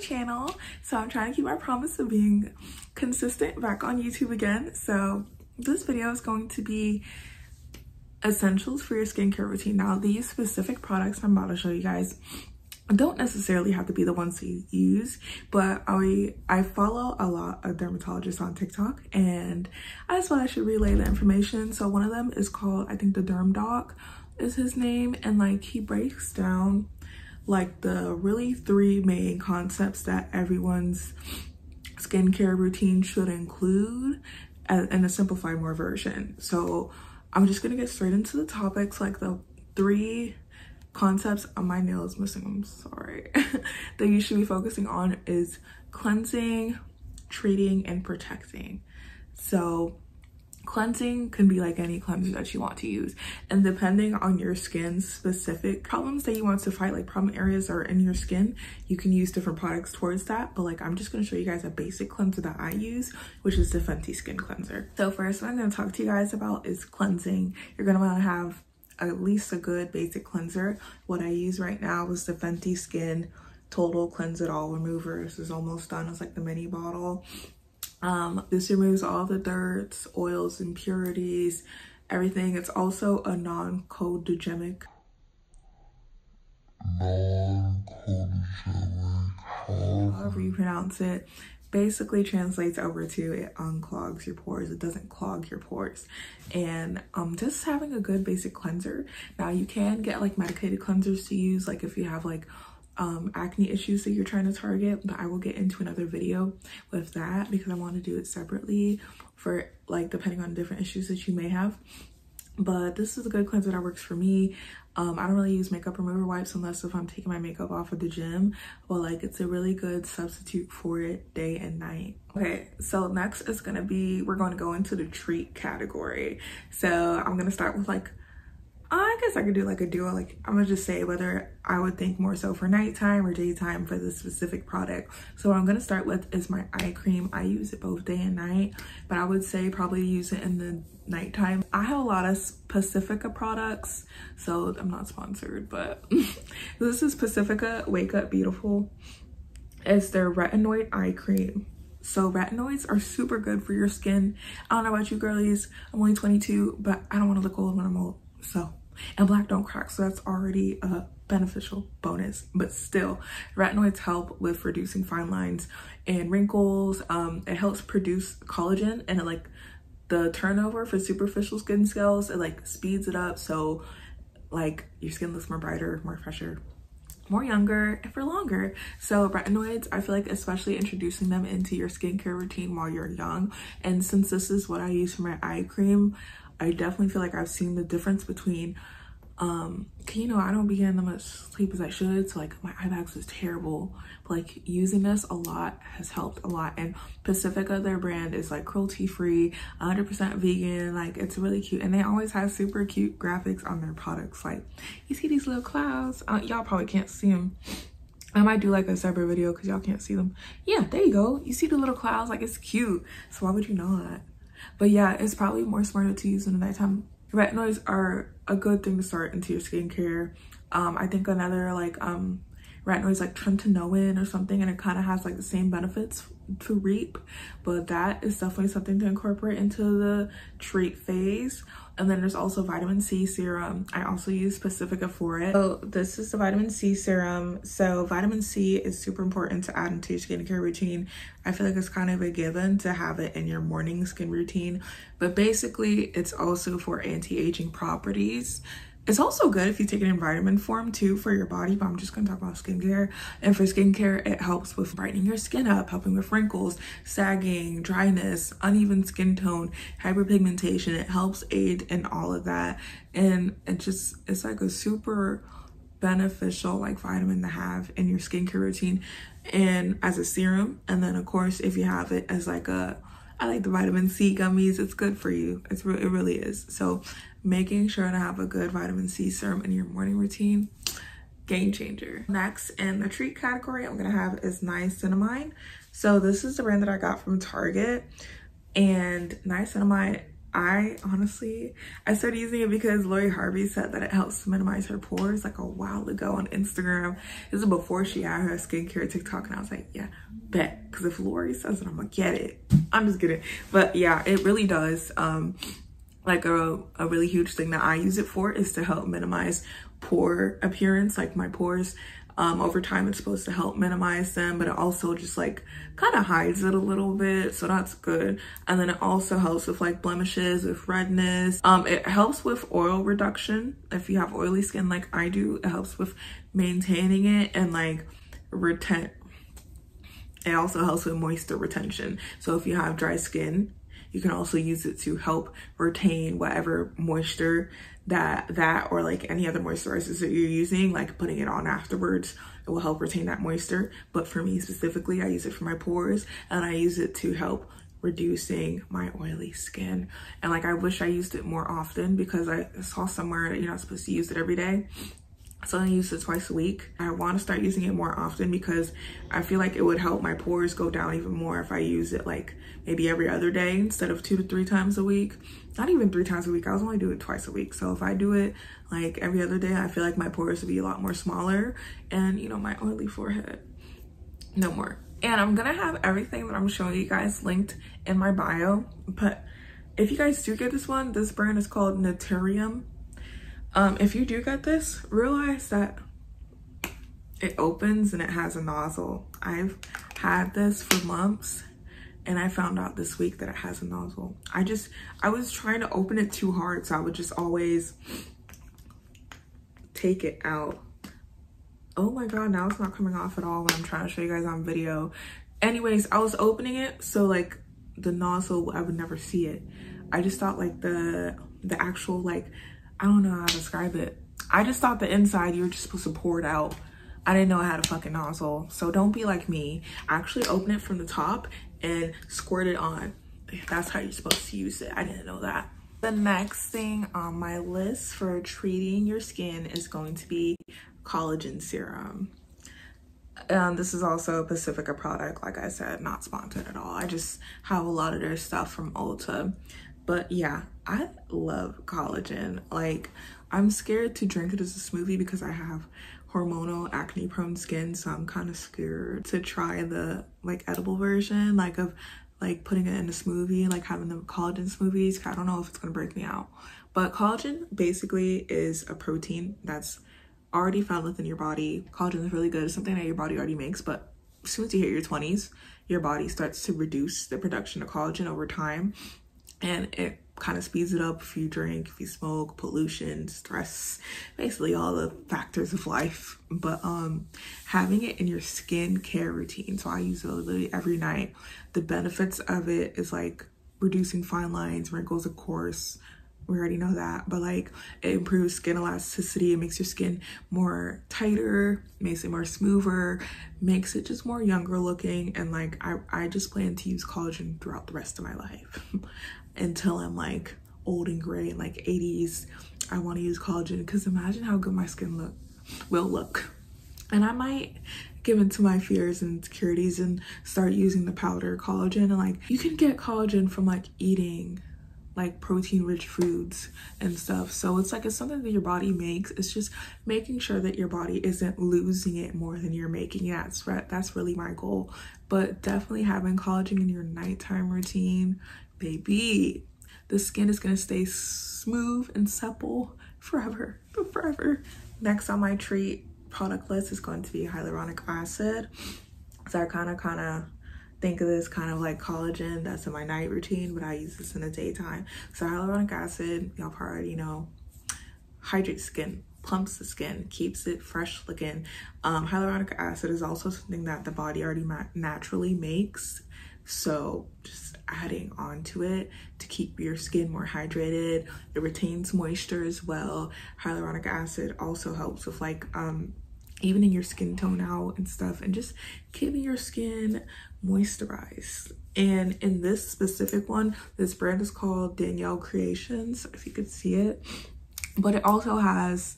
channel. So I'm trying to keep my promise of being consistent back on YouTube again. So this video is going to be essentials for your skincare routine. Now these specific products I'm about to show you guys don't necessarily have to be the ones you use, but I I follow a lot of dermatologists on TikTok and I just thought I should relay the information. So one of them is called, I think the Derm Doc is his name, and like he breaks down like the really three main concepts that everyone's skincare routine should include in a simplified more version. So I'm just gonna get straight into the topics like the three concepts on my nails missing i'm sorry that you should be focusing on is cleansing treating and protecting so cleansing can be like any cleanser that you want to use and depending on your skin's specific problems that you want to fight like problem areas are in your skin you can use different products towards that but like i'm just going to show you guys a basic cleanser that i use which is the fenty skin cleanser so first what i'm to talk to you guys about is cleansing you're going to want to have at least a good basic cleanser. What I use right now is the Fenty Skin Total Cleanse It All Remover. This is almost done. It's like the mini bottle. Um, this removes all the dirts, oils, impurities, everything. It's also a non-codogenic. Non-codogenic. However you pronounce it basically translates over to it unclogs your pores it doesn't clog your pores and um just having a good basic cleanser now you can get like medicated cleansers to use like if you have like um acne issues that you're trying to target but i will get into another video with that because i want to do it separately for like depending on different issues that you may have but this is a good cleanser that works for me um, I don't really use makeup remover wipes unless if I'm taking my makeup off at the gym, but like it's a really good substitute for it day and night. Okay, so next is gonna be, we're gonna go into the treat category. So I'm gonna start with like I guess I could do like a duo. Like I'm gonna just say whether I would think more so for nighttime or daytime for this specific product. So what I'm gonna start with is my eye cream. I use it both day and night, but I would say probably use it in the nighttime. I have a lot of Pacifica products, so I'm not sponsored, but this is Pacifica Wake Up Beautiful. It's their retinoid eye cream. So retinoids are super good for your skin. I don't know about you girlies, I'm only 22, but I don't wanna look old when I'm old, so and black don't crack so that's already a beneficial bonus but still retinoids help with reducing fine lines and wrinkles um it helps produce collagen and it like the turnover for superficial skin cells it like speeds it up so like your skin looks more brighter more fresher more younger and for longer. So retinoids, I feel like especially introducing them into your skincare routine while you're young. And since this is what I use for my eye cream, I definitely feel like I've seen the difference between um you know i don't be getting as much sleep as i should so like my eye bags is terrible but like using this a lot has helped a lot and pacifica their brand is like cruelty free 100 percent vegan like it's really cute and they always have super cute graphics on their products like you see these little clouds uh, y'all probably can't see them I might do like a separate video because y'all can't see them. Yeah, there you go. You see the little clouds, like it's cute. So why would you not? But yeah, it's probably more smarter to use in the nighttime. Retinoids are a good thing to start into your skincare. Um, I think another like um, retinoids like tretinoin or something and it kind of has like the same benefits to reap but that is definitely something to incorporate into the treat phase and then there's also vitamin C serum. I also use Pacifica for it. So this is the vitamin C serum. So vitamin C is super important to add into your skincare routine. I feel like it's kind of a given to have it in your morning skin routine, but basically it's also for anti-aging properties. It's also good if you take it in vitamin form too for your body, but I'm just gonna talk about skincare. And for skincare, it helps with brightening your skin up, helping with wrinkles, sagging, dryness, uneven skin tone, hyperpigmentation. It helps aid in all of that. And it just, it's like a super beneficial like vitamin to have in your skincare routine and as a serum. And then of course, if you have it as like a I like the vitamin C gummies. It's good for you. It's re it really is. So making sure to have a good vitamin C serum in your morning routine, game changer. Next in the treat category I'm gonna have is niacinamide. So this is the brand that I got from Target and niacinamide I honestly, I started using it because Lori Harvey said that it helps minimize her pores like a while ago on Instagram. This is before she had her skincare TikTok and I was like, yeah, bet. Cause if Lori says it, I'm gonna get it. I'm just kidding. But yeah, it really does. Um, like a, a really huge thing that I use it for is to help minimize pore appearance, like my pores. Um, over time it's supposed to help minimize them but it also just like kind of hides it a little bit so that's good. And then it also helps with like blemishes with redness. Um, it helps with oil reduction. If you have oily skin like I do it helps with maintaining it and like retent it also helps with moisture retention. So if you have dry skin you can also use it to help retain whatever moisture that that or like any other moisturizers that you're using, like putting it on afterwards, it will help retain that moisture. But for me specifically, I use it for my pores and I use it to help reducing my oily skin. And like, I wish I used it more often because I saw somewhere that you're not supposed to use it every day. So I use it twice a week. I want to start using it more often because I feel like it would help my pores go down even more if I use it like maybe every other day instead of two to three times a week. Not even three times a week. I was only doing it twice a week. So if I do it like every other day, I feel like my pores would be a lot more smaller and you know, my oily forehead, no more. And I'm gonna have everything that I'm showing you guys linked in my bio. But if you guys do get this one, this brand is called Naturium um, if you do get this, realize that it opens and it has a nozzle. I've had this for months and I found out this week that it has a nozzle. I just, I was trying to open it too hard so I would just always take it out. Oh my God, now it's not coming off at all when I'm trying to show you guys on video. Anyways, I was opening it so like the nozzle, I would never see it. I just thought like the, the actual like I don't know how to describe it. I just thought the inside you were just supposed to pour it out. I didn't know I had a fucking nozzle. So don't be like me. Actually open it from the top and squirt it on. That's how you're supposed to use it. I didn't know that. The next thing on my list for treating your skin is going to be collagen serum. Um, this is also a Pacifica product, like I said, not sponsored at all. I just have a lot of their stuff from Ulta. But yeah, I love collagen. Like, I'm scared to drink it as a smoothie because I have hormonal acne prone skin. So I'm kind of scared to try the like edible version, like of like putting it in a smoothie, like having the collagen smoothies. I don't know if it's gonna break me out. But collagen basically is a protein that's already found within your body. Collagen is really good. It's something that your body already makes, but as soon as you hit your 20s, your body starts to reduce the production of collagen over time and it kind of speeds it up if you drink, if you smoke, pollution, stress, basically all the factors of life. But um, having it in your skincare routine, so I use it literally every night. The benefits of it is like reducing fine lines, wrinkles, of course. We already know that, but like it improves skin elasticity. It makes your skin more tighter, makes it more smoother, makes it just more younger looking. And like I, I just plan to use collagen throughout the rest of my life. until I'm like old and gray, like 80s. I want to use collagen because imagine how good my skin look will look. And I might give into my fears and insecurities and start using the powder collagen. And like you can get collagen from like eating like protein rich foods and stuff so it's like it's something that your body makes it's just making sure that your body isn't losing it more than you're making it that's that's really my goal but definitely having collagen in your nighttime routine baby, the skin is gonna stay smooth and supple forever, forever. Next on my treat product list is going to be hyaluronic acid. So I kind of, kind of think of this kind of like collagen that's in my night routine, but I use this in the daytime. So hyaluronic acid, y'all probably already know, hydrates skin, plumps the skin, keeps it fresh looking. Um, hyaluronic acid is also something that the body already naturally makes. So just adding onto it to keep your skin more hydrated. It retains moisture as well. Hyaluronic acid also helps with like um evening your skin tone out and stuff and just keeping your skin moisturized. And in this specific one, this brand is called Danielle Creations, if you could see it. But it also has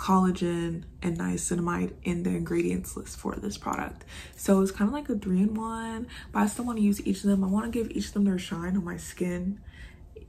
collagen and niacinamide in the ingredients list for this product. So it's kind of like a three-in-one but i still want to use each of them. I want to give each of them their shine on my skin.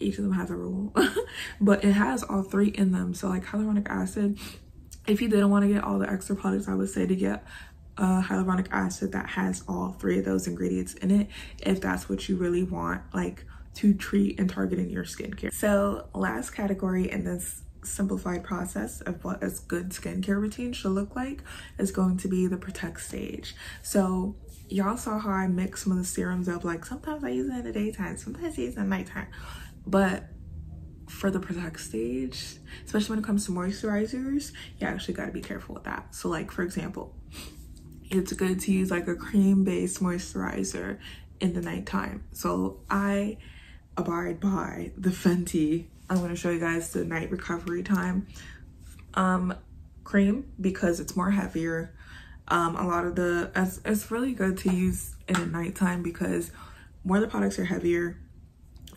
Each of them has a rule but it has all three in them. So like hyaluronic acid if you didn't want to get all the extra products i would say to get a hyaluronic acid that has all three of those ingredients in it if that's what you really want like to treat and target in your skincare. So last category in this simplified process of what a good skincare routine should look like is going to be the protect stage so y'all saw how I mix some of the serums up. Like sometimes I use it in the daytime, sometimes I use it at nighttime. But for the protect stage, especially when it comes to moisturizers, you actually got to be careful with that. So like for example, it's good to use like a cream based moisturizer in the nighttime. So I abide by the Fenty. I'm to show you guys the night recovery time um, cream because it's more heavier um, a lot of the, it's, it's really good to use in the nighttime because more of the products are heavier.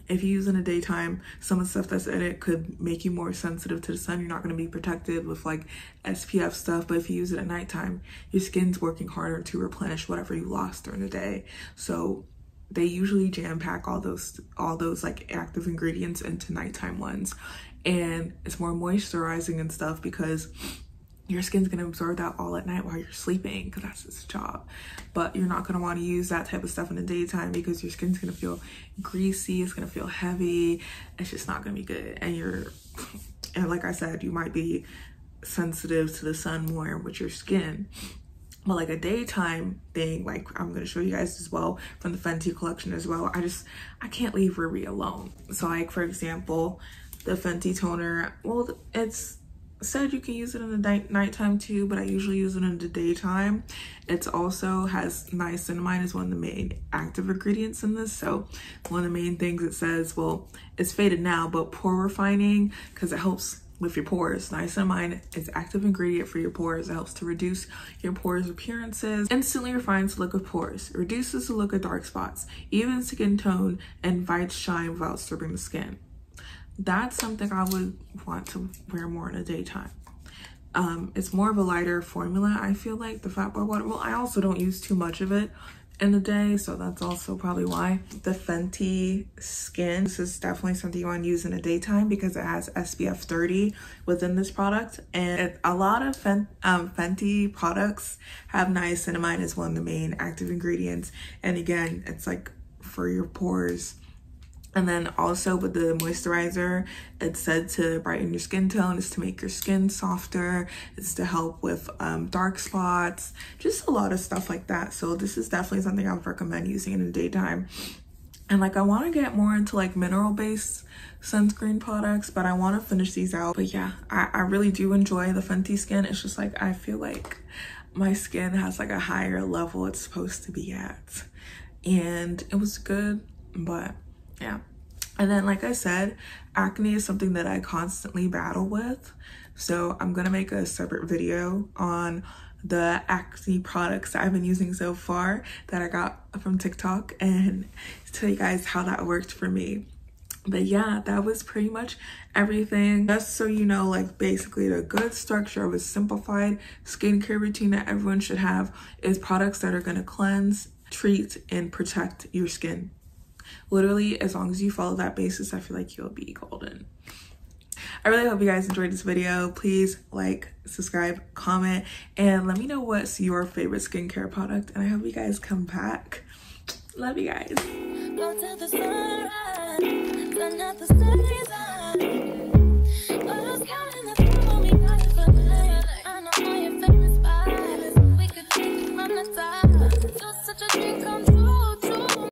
If you use in the daytime, some of the stuff that's in it could make you more sensitive to the sun. You're not going to be protected with like SPF stuff. But if you use it at nighttime, your skin's working harder to replenish whatever you lost during the day. So they usually jam pack all those all those like active ingredients into nighttime ones and it's more moisturizing and stuff because your skin's gonna absorb that all at night while you're sleeping because that's its job. But you're not gonna want to use that type of stuff in the daytime because your skin's gonna feel greasy, it's gonna feel heavy, it's just not gonna be good. And you're, and like I said, you might be sensitive to the sun more with your skin. But like a daytime thing, like I'm gonna show you guys as well from the Fenty collection as well. I just, I can't leave Riri alone. So like for example, the Fenty toner, well, it's said you can use it in the night nighttime too, but I usually use it in the daytime. it's also has niacinamide is one of the main active ingredients in this. So one of the main things it says, well, it's faded now, but pore refining because it helps with your pores. Niacinamide is active ingredient for your pores. It helps to reduce your pores appearances, instantly refines the look of pores, reduces the look of dark spots, even skin tone, and invites shine without disturbing the skin that's something I would want to wear more in the daytime. Um, it's more of a lighter formula, I feel like, the Fat Boy Water. Well, I also don't use too much of it in the day, so that's also probably why. The Fenty Skin, this is definitely something you want to use in the daytime because it has SPF 30 within this product. And it, a lot of Fen um, Fenty products have niacinamide as one of the main active ingredients. And again, it's like for your pores and then also with the moisturizer, it's said to brighten your skin tone, it's to make your skin softer, it's to help with um, dark spots, just a lot of stuff like that. So this is definitely something I would recommend using in the daytime. And like I want to get more into like mineral based sunscreen products, but I want to finish these out. But yeah, I, I really do enjoy the Fenty skin. It's just like I feel like my skin has like a higher level it's supposed to be at. And it was good, but yeah. And then, like I said, acne is something that I constantly battle with. So I'm gonna make a separate video on the acne products that I've been using so far that I got from TikTok and tell you guys how that worked for me. But yeah, that was pretty much everything. Just so you know, like basically the good structure of a simplified skincare routine that everyone should have is products that are gonna cleanse, treat, and protect your skin literally as long as you follow that basis i feel like you'll be golden. I really hope you guys enjoyed this video. Please like subscribe comment and let me know what's your favorite skincare product and i hope you guys come back. Love you guys. Such a dream come.